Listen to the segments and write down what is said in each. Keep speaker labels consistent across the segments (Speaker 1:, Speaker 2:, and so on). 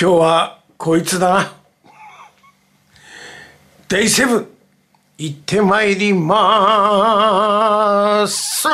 Speaker 1: 今日はこいつだな。デイセブン行ってまいりまーす。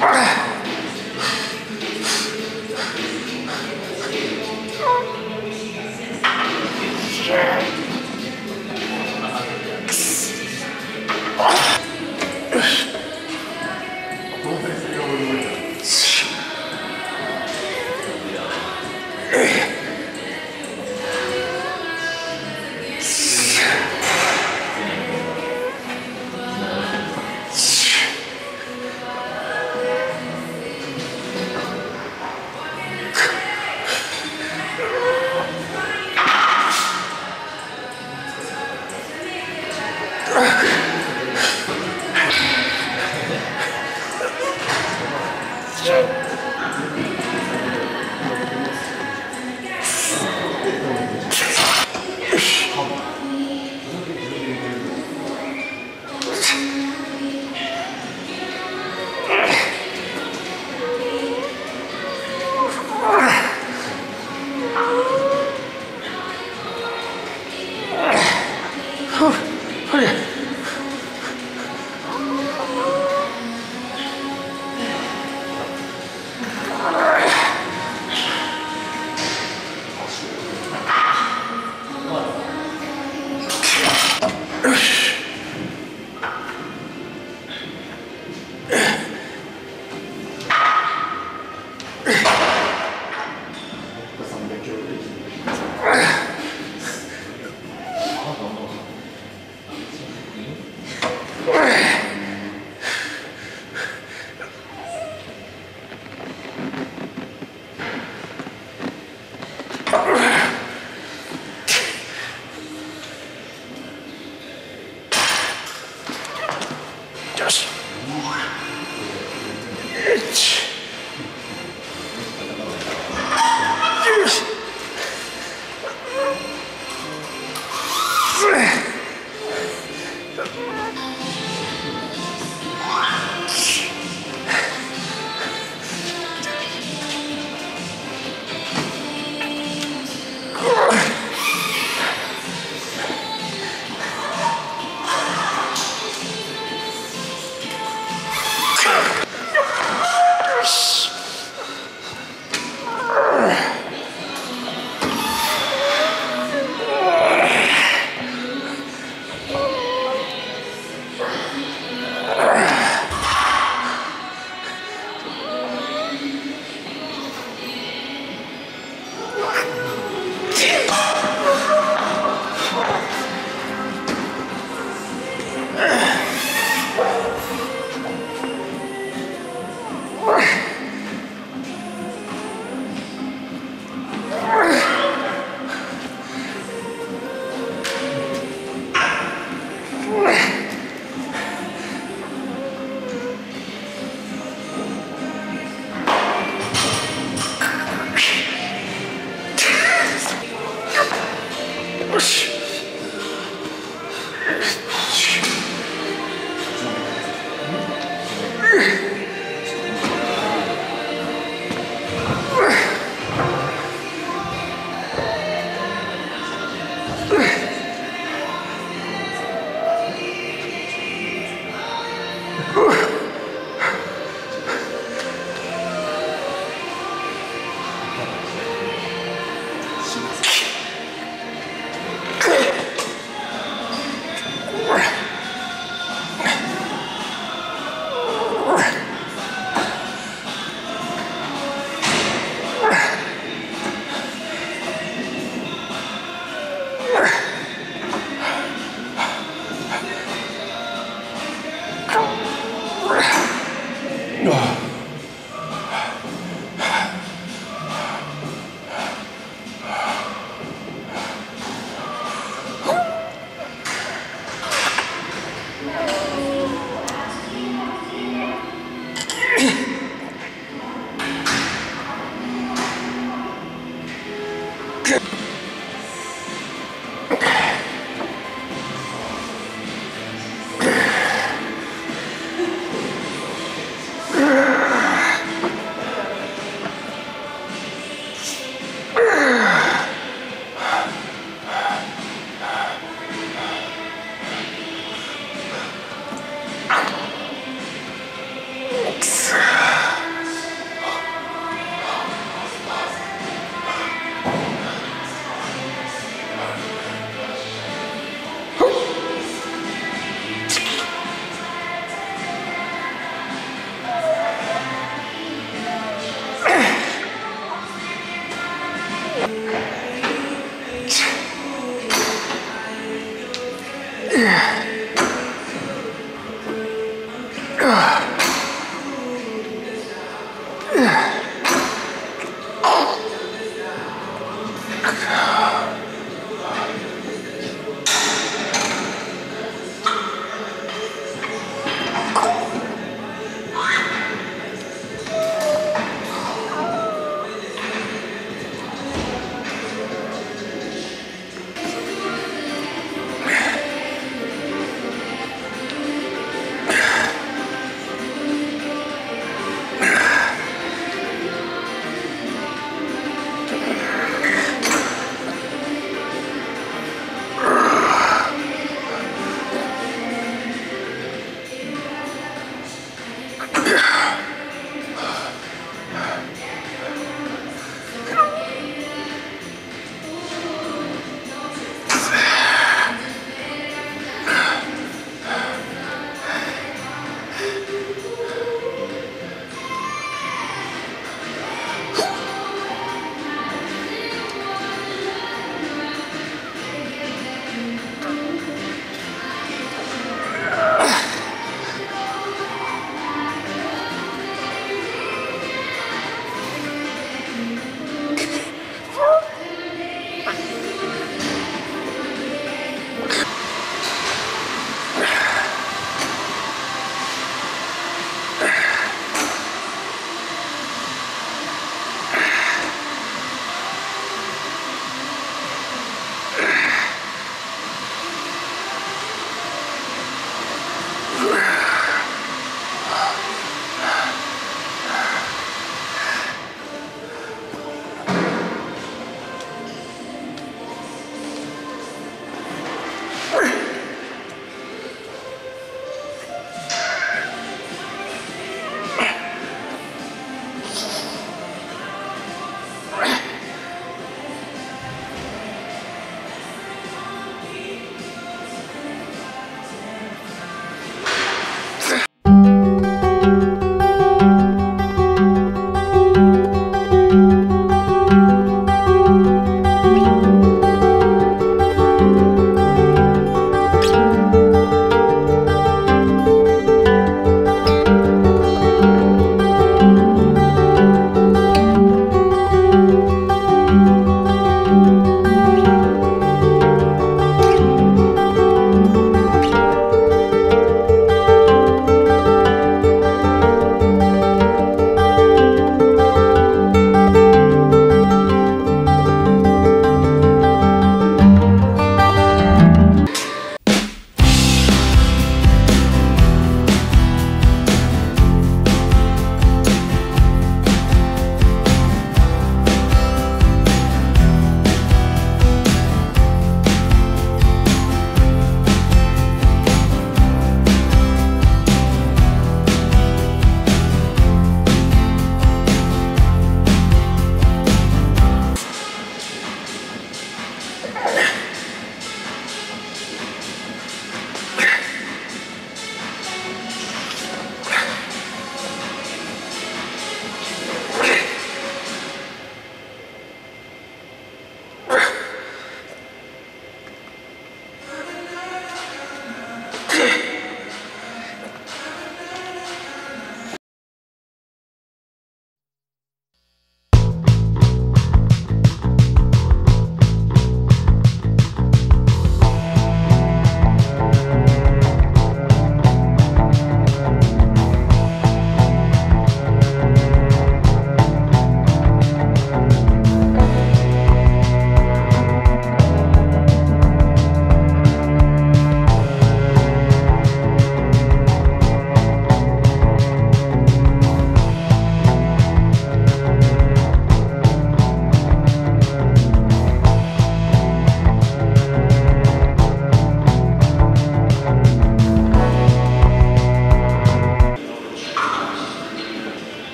Speaker 1: Ah!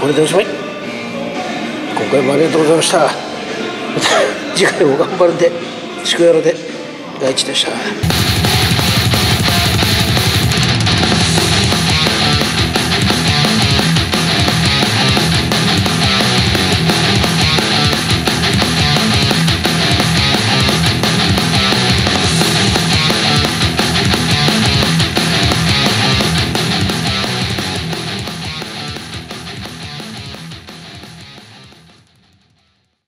Speaker 1: これでおしまい。今回もありがとうございました。次回も頑張るんで宿屋ので大地でした。